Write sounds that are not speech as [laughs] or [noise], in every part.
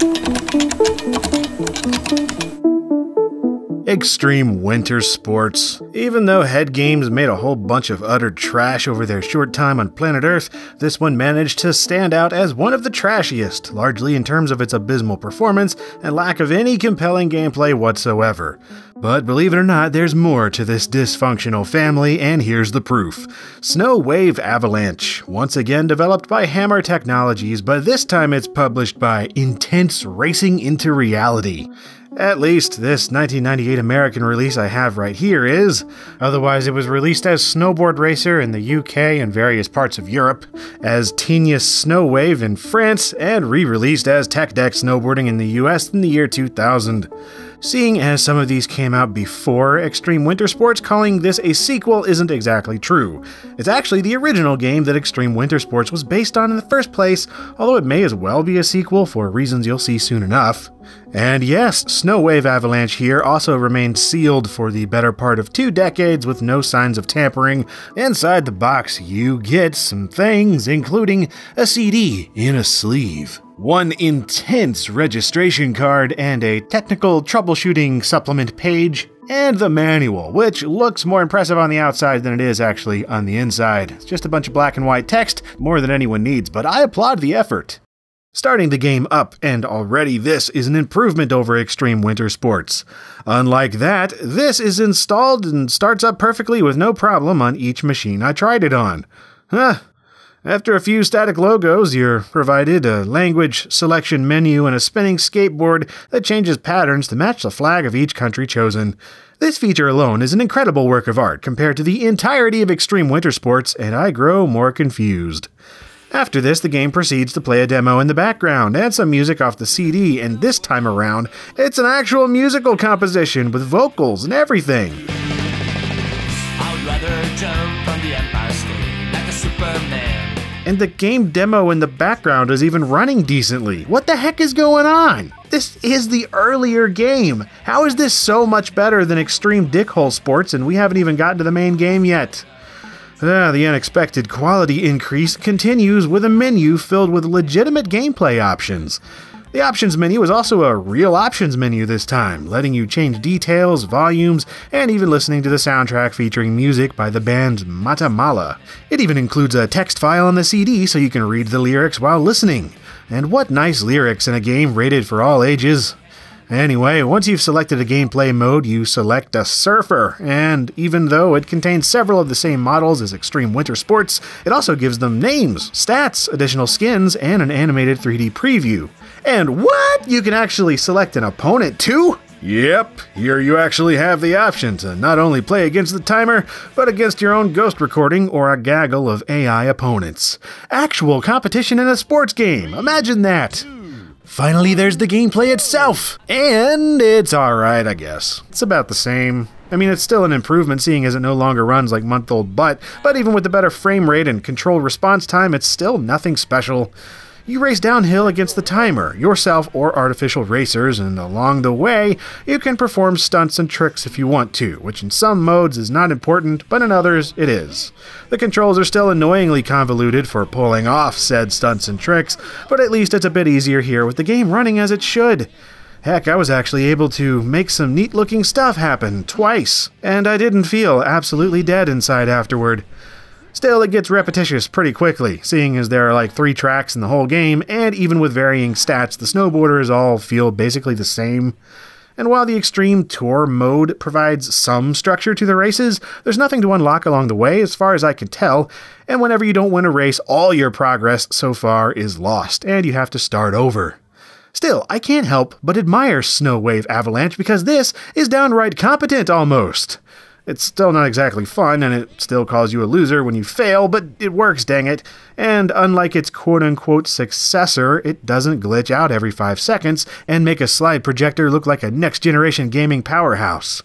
Música Extreme Winter Sports. Even though Head Games made a whole bunch of utter trash over their short time on planet Earth, this one managed to stand out as one of the trashiest, largely in terms of its abysmal performance and lack of any compelling gameplay whatsoever. But believe it or not, there's more to this dysfunctional family, and here's the proof. Snow Wave Avalanche, once again developed by Hammer Technologies, but this time it's published by Intense Racing into Reality. At least, this 1998 American release I have right here is. Otherwise, it was released as Snowboard Racer in the UK and various parts of Europe, as Tignes Snowwave in France, and re released as Tech Deck Snowboarding in the US in the year 2000. Seeing as some of these came out before Extreme Winter Sports, calling this a sequel isn't exactly true. It's actually the original game that Extreme Winter Sports was based on in the first place, although it may as well be a sequel for reasons you'll see soon enough. And yes, Snow Wave Avalanche here also remained sealed for the better part of two decades with no signs of tampering. Inside the box, you get some things, including a CD in a sleeve one intense registration card, and a technical troubleshooting supplement page, and the manual, which looks more impressive on the outside than it is actually on the inside. It's just a bunch of black and white text, more than anyone needs, but I applaud the effort. Starting the game up, and already this is an improvement over Extreme Winter Sports. Unlike that, this is installed and starts up perfectly with no problem on each machine I tried it on. Huh, after a few static logos, you're provided a language selection menu and a spinning skateboard that changes patterns to match the flag of each country chosen. This feature alone is an incredible work of art compared to the entirety of Extreme Winter Sports, and I grow more confused. After this, the game proceeds to play a demo in the background and some music off the CD, and this time around, it's an actual musical composition with vocals and everything. And the game demo in the background is even running decently. What the heck is going on? This is the earlier game. How is this so much better than Extreme Dickhole Sports and we haven't even gotten to the main game yet? Ah, the unexpected quality increase continues with a menu filled with legitimate gameplay options. The options menu is also a real options menu this time, letting you change details, volumes, and even listening to the soundtrack featuring music by the band Matamala. It even includes a text file on the CD so you can read the lyrics while listening. And what nice lyrics in a game rated for all ages. Anyway, once you've selected a gameplay mode, you select a surfer, and even though it contains several of the same models as Extreme Winter Sports, it also gives them names, stats, additional skins, and an animated 3D preview. And what? You can actually select an opponent too? Yep, here you actually have the option to not only play against the timer, but against your own ghost recording or a gaggle of AI opponents. Actual competition in a sports game, imagine that! Finally, there's the gameplay itself, and it's alright, I guess. It's about the same. I mean, it's still an improvement seeing as it no longer runs like month old butt, but even with the better frame rate and control response time, it's still nothing special. You race downhill against the timer, yourself or artificial racers, and along the way, you can perform stunts and tricks if you want to, which in some modes is not important, but in others it is. The controls are still annoyingly convoluted for pulling off said stunts and tricks, but at least it's a bit easier here with the game running as it should. Heck, I was actually able to make some neat looking stuff happen twice, and I didn't feel absolutely dead inside afterward. Still, it gets repetitious pretty quickly, seeing as there are like three tracks in the whole game, and even with varying stats, the snowboarders all feel basically the same. And while the Extreme Tour mode provides some structure to the races, there's nothing to unlock along the way as far as I can tell, and whenever you don't win a race, all your progress so far is lost, and you have to start over. Still, I can't help but admire Snow Wave Avalanche because this is downright competent almost. It's still not exactly fun, and it still calls you a loser when you fail, but it works, dang it. And unlike its quote unquote successor, it doesn't glitch out every 5 seconds and make a slide projector look like a next generation gaming powerhouse.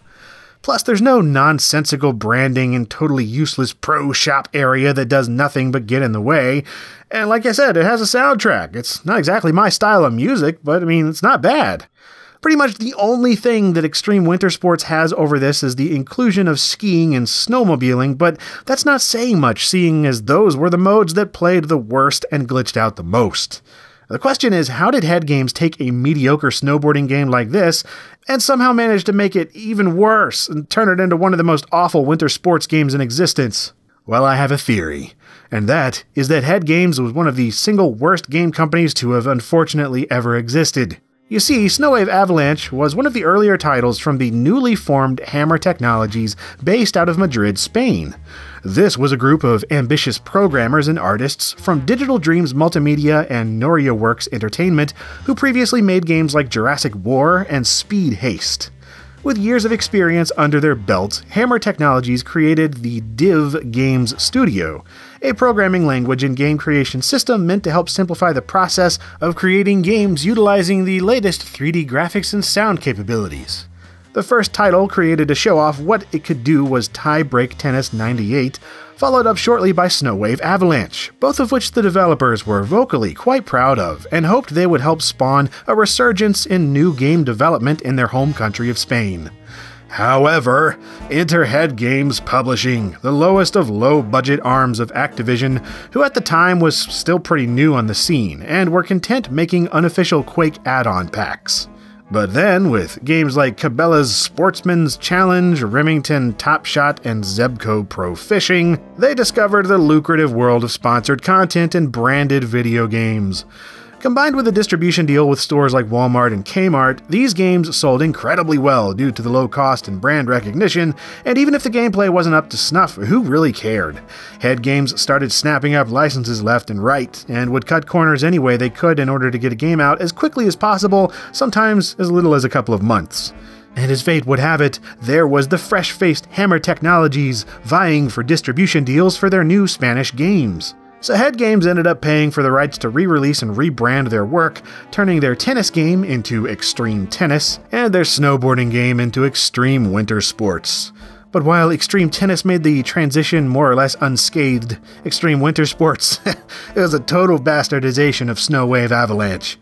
Plus, there's no nonsensical branding and totally useless pro shop area that does nothing but get in the way. And like I said, it has a soundtrack. It's not exactly my style of music, but I mean, it's not bad. Pretty much the only thing that Extreme Winter Sports has over this is the inclusion of skiing and snowmobiling, but that's not saying much, seeing as those were the modes that played the worst and glitched out the most. The question is, how did Head Games take a mediocre snowboarding game like this and somehow manage to make it even worse and turn it into one of the most awful winter sports games in existence? Well, I have a theory, and that is that Head Games was one of the single worst game companies to have unfortunately ever existed. You see, Snowwave Avalanche was one of the earlier titles from the newly formed Hammer Technologies based out of Madrid, Spain. This was a group of ambitious programmers and artists from Digital Dreams Multimedia and Noria Works Entertainment who previously made games like Jurassic War and Speed Haste. With years of experience under their belt, Hammer Technologies created the Div Games Studio, a programming language and game creation system meant to help simplify the process of creating games utilizing the latest 3D graphics and sound capabilities. The first title created to show off what it could do was Tie Break Tennis 98, followed up shortly by Snowwave Avalanche, both of which the developers were vocally quite proud of and hoped they would help spawn a resurgence in new game development in their home country of Spain. However, enter Head Games Publishing, the lowest of low budget arms of Activision, who at the time was still pretty new on the scene and were content making unofficial Quake add on packs. But then, with games like Cabela's Sportsman's Challenge, Remington Top Shot, and Zebco Pro Fishing, they discovered the lucrative world of sponsored content and branded video games. Combined with a distribution deal with stores like Walmart and Kmart, these games sold incredibly well due to the low cost and brand recognition, and even if the gameplay wasn't up to snuff, who really cared? Head Games started snapping up licenses left and right, and would cut corners any way they could in order to get a game out as quickly as possible, sometimes as little as a couple of months. And as fate would have it, there was the fresh faced Hammer Technologies vying for distribution deals for their new Spanish games. So Head Games ended up paying for the rights to re-release and rebrand their work, turning their tennis game into Extreme Tennis, and their snowboarding game into Extreme Winter Sports. But while Extreme Tennis made the transition more or less unscathed, Extreme Winter Sports [laughs] it was a total bastardization of Snowwave Avalanche.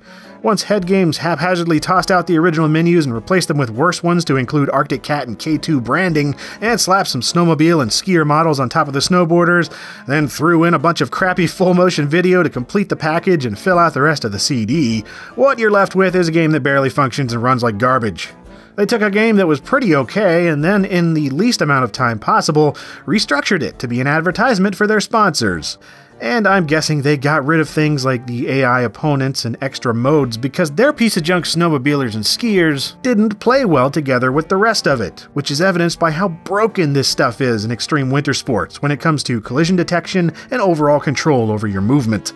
Once Head Games haphazardly tossed out the original menus and replaced them with worse ones to include Arctic Cat and K2 branding, and slapped some snowmobile and skier models on top of the snowboarders, then threw in a bunch of crappy [laughs] full motion video to complete the package and fill out the rest of the CD, what you're left with is a game that barely functions and runs like garbage. They took a game that was pretty okay and then, in the least amount of time possible, restructured it to be an advertisement for their sponsors. And I'm guessing they got rid of things like the AI opponents and extra modes because their piece of junk snowmobilers and skiers didn't play well together with the rest of it, which is evidenced by how broken this stuff is in extreme winter sports when it comes to collision detection and overall control over your movement.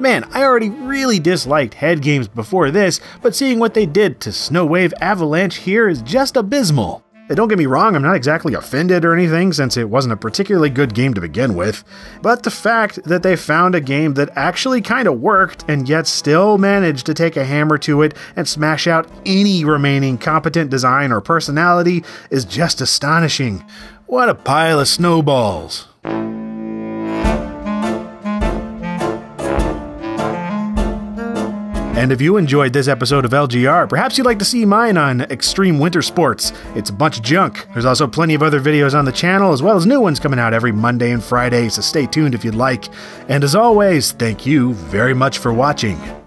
Man, I already really disliked head games before this, but seeing what they did to Snowwave Avalanche here is just abysmal. And Don't get me wrong, I'm not exactly offended or anything since it wasn't a particularly good game to begin with, but the fact that they found a game that actually kind of worked and yet still managed to take a hammer to it and smash out any remaining competent design or personality is just astonishing. What a pile of snowballs. And if you enjoyed this episode of LGR, perhaps you'd like to see mine on Extreme Winter Sports. It's a bunch of junk. There's also plenty of other videos on the channel, as well as new ones coming out every Monday and Friday, so stay tuned if you'd like. And as always, thank you very much for watching.